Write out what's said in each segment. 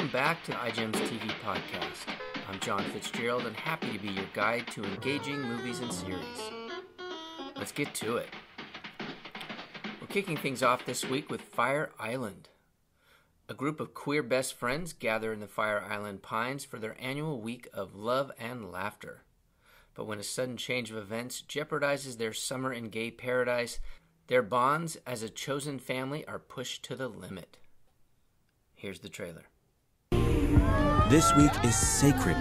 Welcome back to iGEM's TV podcast. I'm John Fitzgerald and happy to be your guide to engaging movies and series. Let's get to it. We're kicking things off this week with Fire Island. A group of queer best friends gather in the Fire Island Pines for their annual week of love and laughter. But when a sudden change of events jeopardizes their summer in gay paradise, their bonds as a chosen family are pushed to the limit. Here's the trailer. This week is sacred.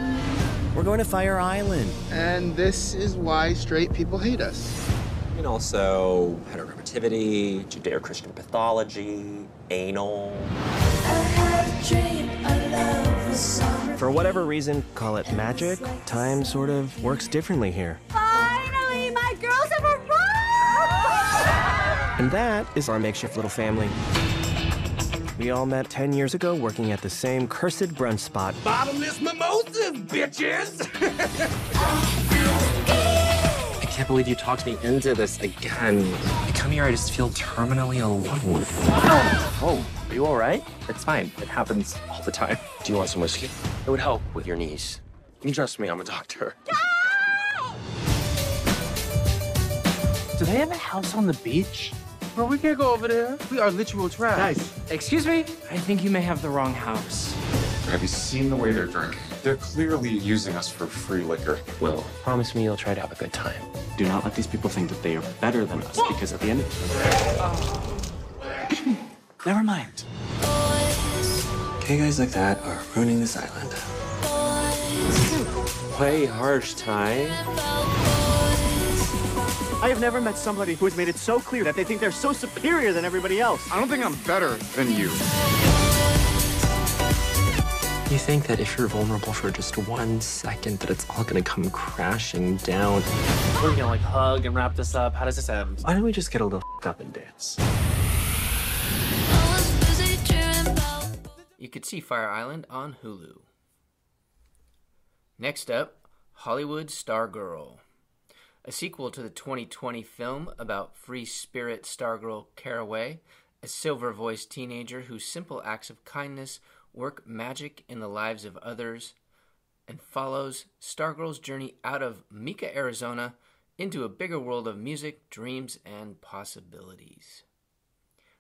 We're going to Fire Island. And this is why straight people hate us. And also heteronormativity, Judeo Christian pathology, anal. For whatever reason, call it magic, time sort of works differently here. Finally, my girls have arrived! And that is our makeshift little family. We all met 10 years ago working at the same cursed brunch spot. Bottomless mimosas, bitches! I can't believe you talked me into this again. I come here, I just feel terminally alone. Oh, are you all right? It's fine. It happens all the time. Do you want some whiskey? It would help with your knees. You trust me, I'm a doctor. Do they have a house on the beach? Bro, we can't go over there. We are literal trash. Guys, excuse me? I think you may have the wrong house. Have you seen the way they're drinking? They're clearly using us for free liquor. Will, promise me you'll try to have a good time. Do not let these people think that they are better than us, because at the end of the day... Never mind. Gay guys like that are ruining this island. Way harsh, Ty. I have never met somebody who has made it so clear that they think they're so superior than everybody else. I don't think I'm better than you. You think that if you're vulnerable for just one second, that it's all gonna come crashing down. We're gonna like hug and wrap this up. How does this end? Why don't we just get a little up and dance? You could see Fire Island on Hulu. Next up, Hollywood Stargirl. A sequel to the 2020 film about free spirit stargirl Caraway, a silver voiced teenager whose simple acts of kindness work magic in the lives of others, and follows Stargirl's journey out of Mica, Arizona, into a bigger world of music, dreams, and possibilities.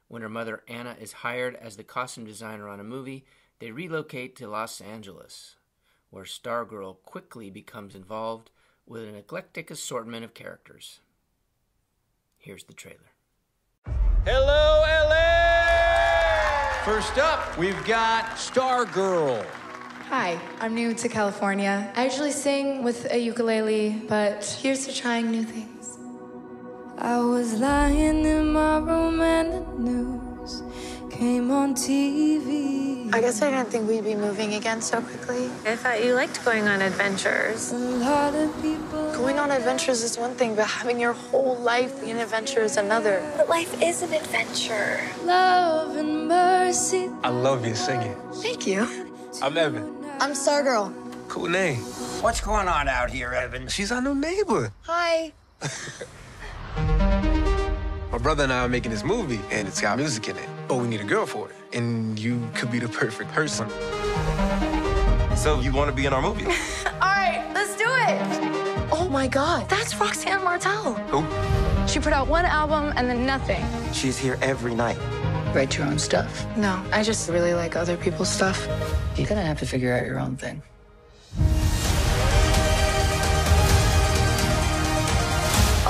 When her mother Anna is hired as the costume designer on a movie, they relocate to Los Angeles, where Stargirl quickly becomes involved with an eclectic assortment of characters. Here's the trailer. Hello, LA! First up, we've got Stargirl. Hi, I'm new to California. I usually sing with a ukulele, but here's to trying new things. I was lying in my room and the news came on TV. I guess I didn't think we'd be moving again so quickly. I thought you liked going on adventures. A lot of people. Going on adventures is one thing, but having your whole life be an adventure is another. But life is an adventure. Love and mercy. I love your singing. Thank you. I'm Evan. I'm Stargirl. Cool name. What's going on out here, Evan? She's our new neighbor. Hi. My brother and I are making this movie, and it's got music in it. But we need a girl for it. And you could be the perfect person. So, you wanna be in our movie? All right, let's do it. Oh my God, that's Roxanne Martel. Who? She put out one album and then nothing. She's here every night. Write your own stuff? No, I just really like other people's stuff. You're gonna have to figure out your own thing.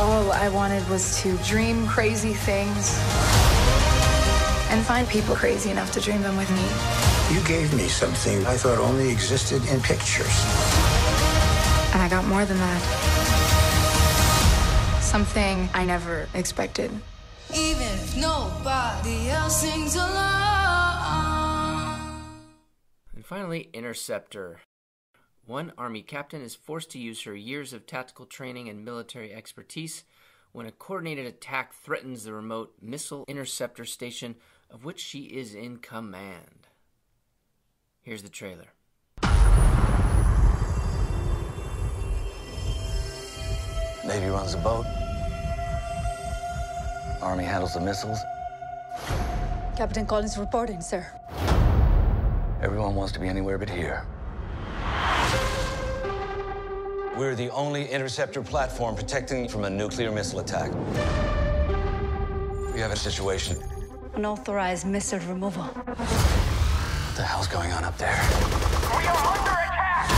All I wanted was to dream crazy things and find people crazy enough to dream them with me. You gave me something I thought only existed in pictures. And I got more than that. Something I never expected. Even if nobody else sings along. And finally, Interceptor. One Army captain is forced to use her years of tactical training and military expertise when a coordinated attack threatens the remote missile interceptor station of which she is in command. Here's the trailer. Navy runs the boat. Army handles the missiles. Captain Collins reporting, sir. Everyone wants to be anywhere but here. We're the only interceptor platform protecting from a nuclear missile attack. We have a situation. Unauthorized missile removal. What the hell's going on up there? We are under attack!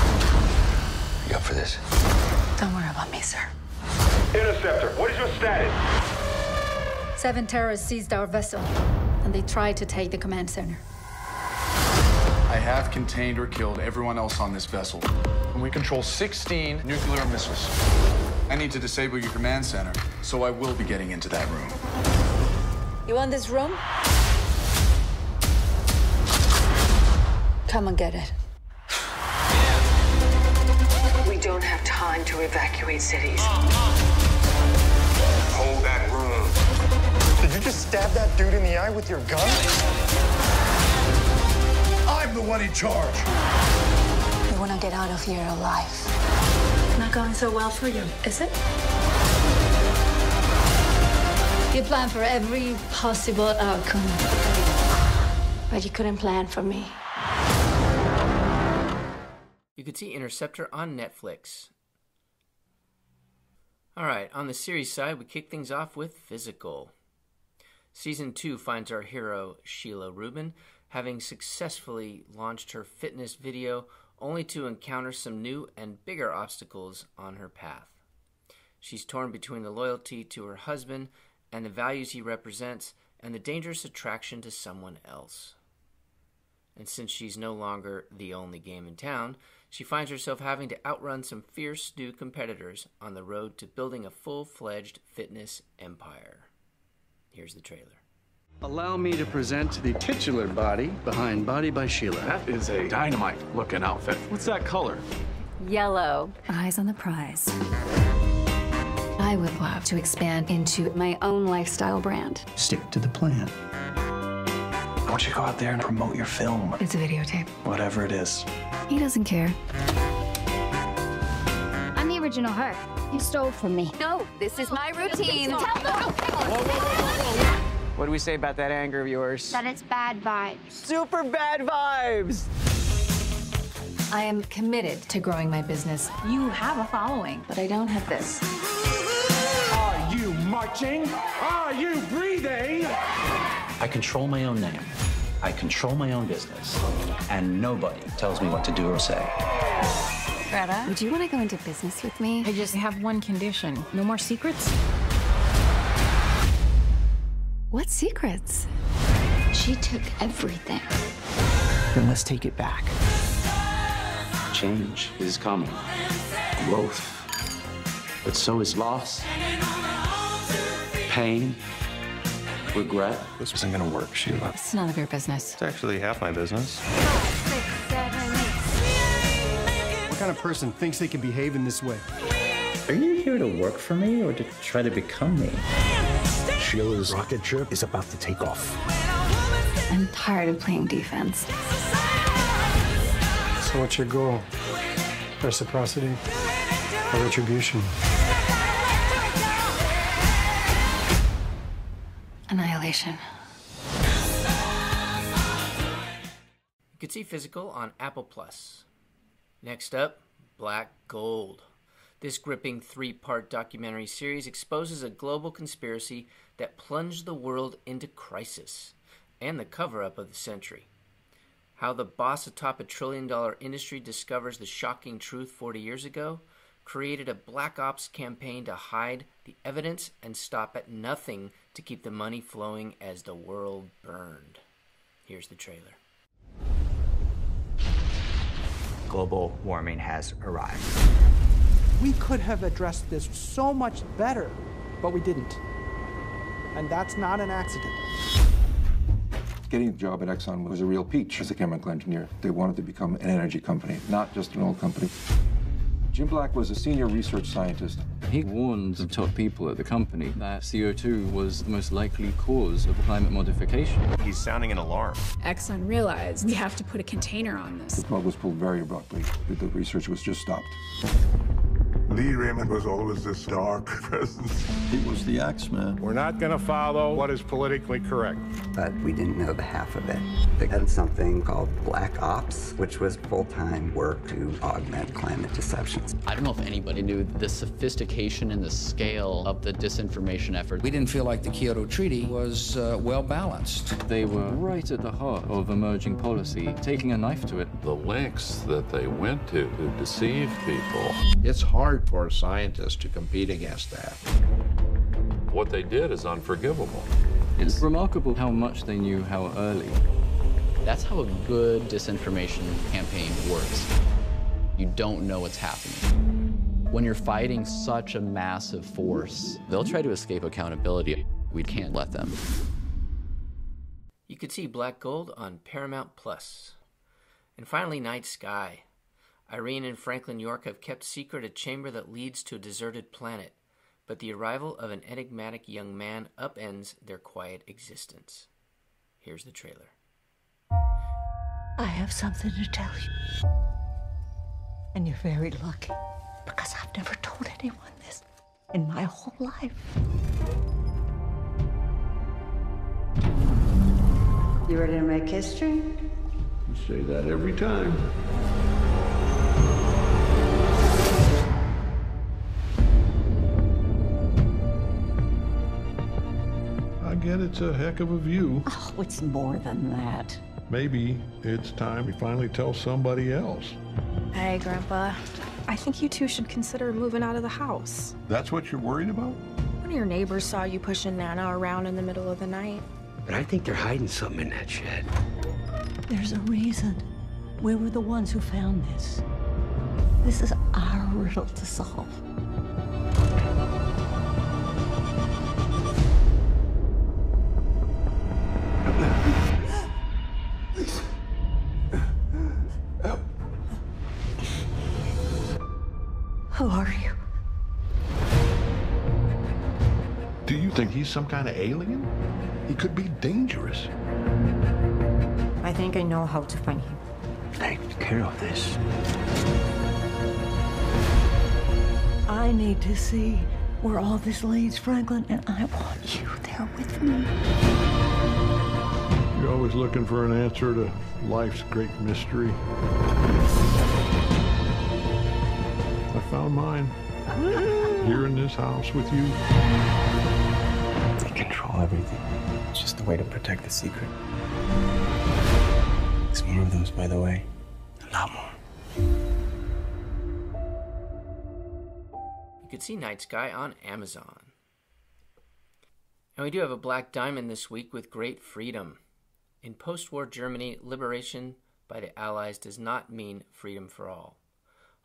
You up for this? Don't worry about me, sir. Interceptor, what is your status? Seven terrorists seized our vessel, and they tried to take the command center. I have contained or killed everyone else on this vessel. And we control 16 nuclear missiles. I need to disable your command center, so I will be getting into that room. You want this room? Come and get it. We don't have time to evacuate cities. Hold that room. Did you just stab that dude in the eye with your gun? I'm the one in charge. We want to get out of here alive. Not going so well for you, is it? You plan for every possible outcome. But you couldn't plan for me. You could see Interceptor on Netflix. Alright, on the series side, we kick things off with Physical. Season 2 finds our hero, Sheila Rubin, having successfully launched her fitness video only to encounter some new and bigger obstacles on her path. She's torn between the loyalty to her husband and the values he represents and the dangerous attraction to someone else. And since she's no longer the only game in town, she finds herself having to outrun some fierce new competitors on the road to building a full fledged fitness empire. Here's the trailer. Allow me to present the titular body behind Body by Sheila. That is a dynamite looking outfit. What's that color? Yellow. Eyes on the prize. I would love to expand into my own lifestyle brand. Stick to the plan. I want you to go out there and promote your film. It's a videotape. Whatever it is. He doesn't care. I'm the original her. You stole from me. No, this is my routine. Tell them. What do we say about that anger of yours? That it's bad vibes. Super bad vibes! I am committed to growing my business. You have a following, but I don't have this. Are you marching? Are you breathing? I control my own name. I control my own business. And nobody tells me what to do or say. Greta, would you want to go into business with me? I just have one condition. No more secrets? What secrets? She took everything. Then let's take it back. Change is coming. Growth. But so is loss. Pain. Regret. This isn't gonna work, Sheila. It's none of your business. It's actually half my business. What kind of person thinks they can behave in this way? Are you here to work for me or to try to become me? Sheila's rocket ship is about to take off. I'm tired of playing defense. So what's your goal? Reciprocity or retribution? Annihilation. You can see Physical on Apple Plus. Next up, Black Gold. This gripping three part documentary series exposes a global conspiracy that plunged the world into crisis and the cover up of the century. How the boss atop a trillion dollar industry discovers the shocking truth 40 years ago, created a black ops campaign to hide the evidence and stop at nothing to keep the money flowing as the world burned. Here's the trailer. Global warming has arrived. We could have addressed this so much better, but we didn't. And that's not an accident. Getting the job at Exxon was a real peach as a chemical engineer. They wanted to become an energy company, not just an oil company. Jim Black was a senior research scientist. He warned the top people at the company that CO2 was the most likely cause of climate modification. He's sounding an alarm. Exxon realized we have to put a container on this. The plug was pulled very abruptly. The research was just stopped. Lee Raymond was always this dark presence. He was the Axeman. We're not going to follow what is politically correct. But we didn't know the half of it. They had something called Black Ops, which was full-time work to augment climate deceptions. I don't know if anybody knew the sophistication and the scale of the disinformation effort. We didn't feel like the Kyoto Treaty was uh, well balanced. They were right at the heart of emerging policy, taking a knife to it. The lengths that they went to to deceive people. It's hard for a scientist to compete against that. What they did is unforgivable. It's remarkable how much they knew how early. That's how a good disinformation campaign works. You don't know what's happening. When you're fighting such a massive force, they'll try to escape accountability. We can't let them. You could see Black Gold on Paramount Plus. And finally, Night Sky. Irene and Franklin York have kept secret a chamber that leads to a deserted planet, but the arrival of an enigmatic young man upends their quiet existence. Here's the trailer. I have something to tell you. And you're very lucky because I've never told anyone this in my whole life. You ready to make history? You say that every time. I get it's a heck of a view. Oh, it's more than that. Maybe it's time we finally tell somebody else. Hey, Grandpa. I think you two should consider moving out of the house. That's what you're worried about? One of your neighbors saw you pushing Nana around in the middle of the night. But I think they're hiding something in that shed. There's a reason. We were the ones who found this. This is our riddle to solve. Who are you? Do you think he's some kind of alien? He could be dangerous. I think I know how to find him. Take care of this. I need to see where all this leads, Franklin, and I want you there with me. You're always looking for an answer to life's great mystery. I found mine here in this house with you. They control everything. It's just a way to protect the secret. There's more of those, by the way. A lot more. You could see Night Sky on Amazon. And we do have a black diamond this week with Great Freedom. In post war Germany, liberation by the Allies does not mean freedom for all.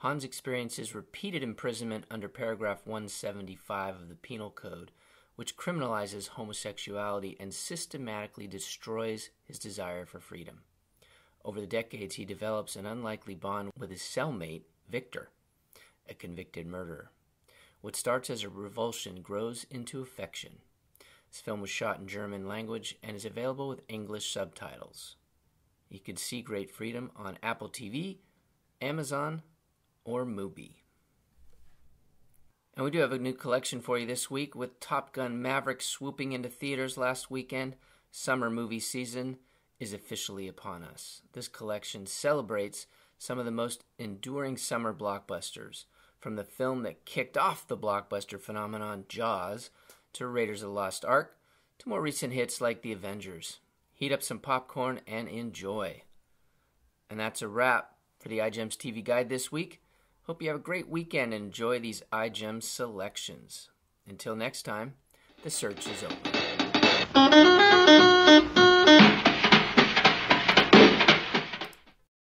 Hans experiences repeated imprisonment under paragraph 175 of the Penal Code, which criminalizes homosexuality and systematically destroys his desire for freedom. Over the decades, he develops an unlikely bond with his cellmate, Victor, a convicted murderer. What starts as a revulsion grows into affection. This film was shot in German language and is available with English subtitles. You can see Great Freedom on Apple TV, Amazon, or Mubi. And we do have a new collection for you this week with Top Gun Maverick swooping into theaters last weekend. Summer movie season is officially upon us. This collection celebrates some of the most enduring summer blockbusters, from the film that kicked off the blockbuster phenomenon Jaws to Raiders of the Lost Ark to more recent hits like The Avengers. Heat up some popcorn and enjoy. And that's a wrap for the iGems TV Guide this week. Hope you have a great weekend and enjoy these iGEM selections. Until next time, the search is open.